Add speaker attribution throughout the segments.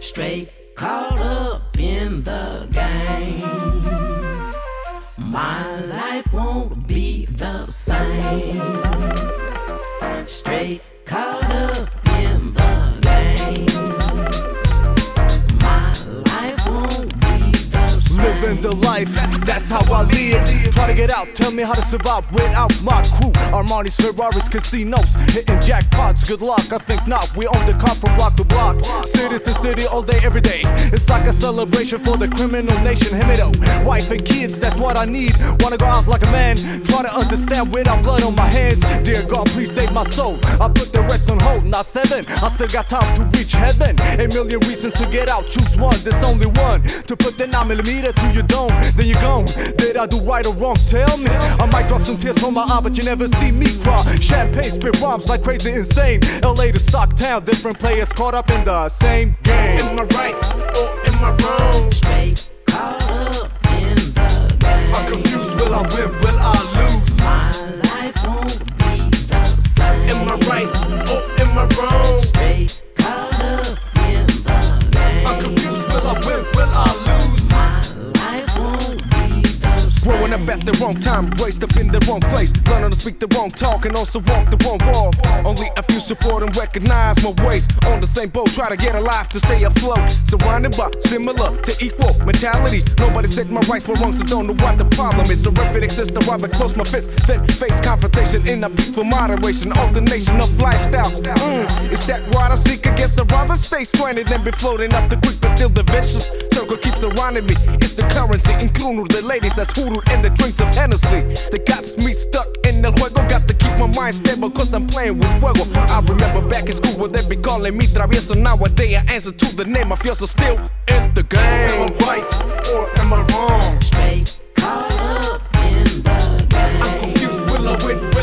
Speaker 1: Straight caught up in the game. My life won't be the same. Straight caught up in the game. My life won't be the same.
Speaker 2: Living the life, that's how I live. Try to get out, tell me how to survive without my crew. Armani's, Ferraris, casinos, hitting jackpots. Good luck, I think not. We own the car from block to block, city to city, all day, every day. It's like a celebration for the criminal nation. Me wife and kids, that's what I need. Wanna go out like a man, try to understand without blood on my hands. Dear God, please save my soul. I put the rest on hold, not seven. I still got time to reach heaven. A million reasons to get out, choose one. There's only one to put the 9 millimeter to your dome. Then you're gone. Did I do right or wrong? Tell me. I might drop some tears from my eye, but you never see me cry. Champagne spit rhymes like crazy insane. LA to Stocktown, different players caught up in the same game.
Speaker 3: Am I right or am I wrong?
Speaker 1: Straight caught up in the game.
Speaker 3: I'm confused. Will I win? Will I lose?
Speaker 1: My life won't be the same.
Speaker 3: Am I right or am I wrong?
Speaker 1: Up
Speaker 4: at the wrong time, raised up in the wrong place. Learning to speak the wrong talk and also walk the wrong walk. Only a few support and recognize my ways. On the same boat, try to get alive to stay afloat. Surrounded by similar to equal mentalities. Nobody said my rights were wrong, so don't know what the problem is. So if it exists, I'd close my fist than face confrontation in a peaceful moderation. Alternation of lifestyle. Mm, is that what I seek? I guess I'd rather stay stranded than be floating up the creek, but still the vicious circle keeps surrounding me. It's the currency, including the ladies that's hoodooed and the drinks of Hennessy. That got me stuck in the juego. Got to keep my mind stable, cause I'm playing with fuego. I remember back in school where they be calling me travieso. Nowadays I answer to the name, I feel so still in the game.
Speaker 3: Am. I right or am I wrong?
Speaker 1: Straight caught up in the game.
Speaker 3: I'm confused. Will I win?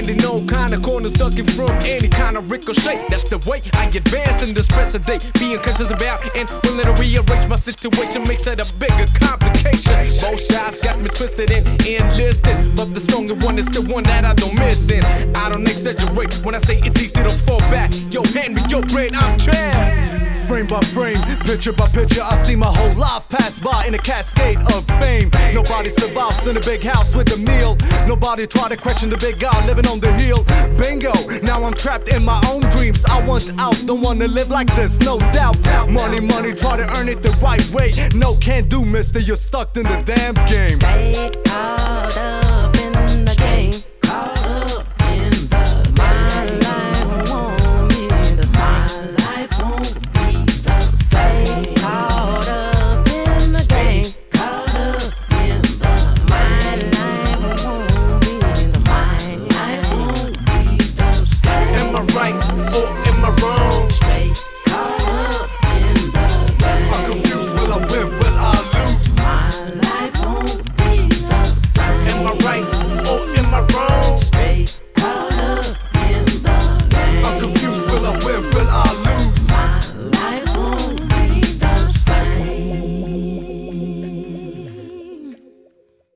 Speaker 4: Bending all kind of corners, ducking from any kind of ricochet. That's the way I advance in this present day. Being conscious about and willing to rearrange my situation makes it a bigger complication. Both sides got me twisted and enlisted, but the stronger one is the one that I don't miss. And I don't exaggerate when I say it's easy to fall back. Yo, hand me your brain, I'm trapped.
Speaker 2: Frame by frame, picture by picture, I see my whole life pass by in a cascade of fame. Nobody survives in a big house with a meal. Nobody try to question the big guy living on the hill. Bingo, now I'm trapped in my own dreams. I want out, don't wanna live like this, no doubt. Money, money, try to earn it the right way. No, can't do, mister, you're stuck in the damn game.
Speaker 1: Straight caught up